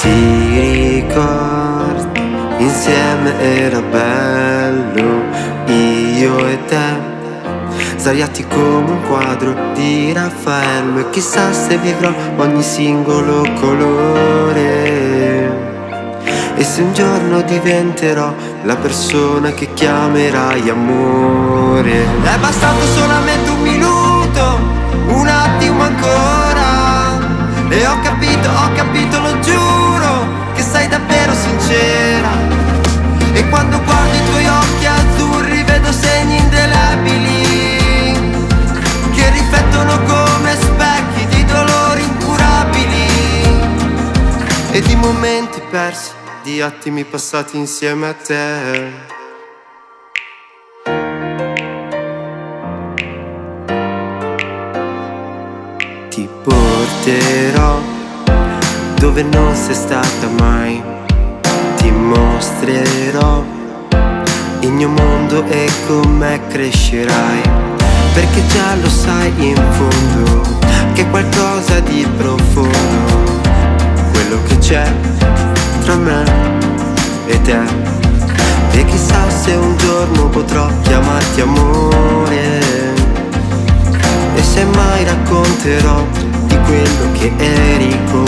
Ti ricordi, insieme era bello, io e te. Sdraiati come un quadro di Raffaello E chissà se vivrò ogni singolo colore. E se un giorno diventerò la persona che chiamerai amore. È bastato solamente di attimi passati insieme a te. Ti porterò dove non sei stata mai, ti mostrerò il mio mondo e come crescerai. Perché già lo sai in fondo Che qualcosa di profondo. Quello che c'è tra me te. E chissà se un giorno potrò chiamarti amore. E se mai racconterò di quello che eri con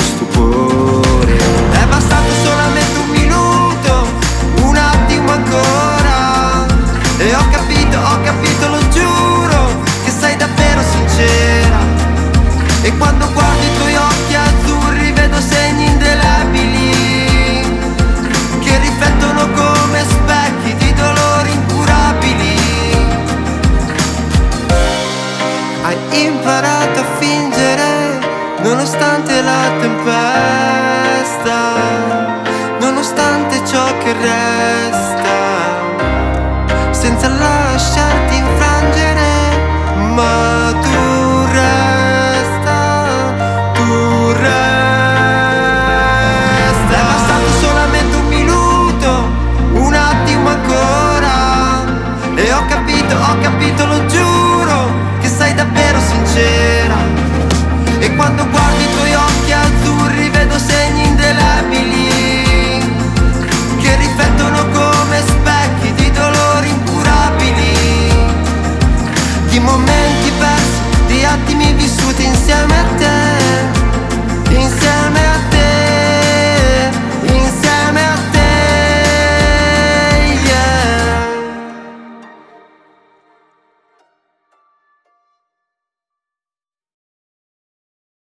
nonostante la tempesta, nonostante ciò che resta, senza lasciarti infrangere, ma tu resta, tu resta. È passato solamente un minuto, un attimo ancora, e ho capito, ho capito, lo giuro, che sei davvero sincera. E quando guardi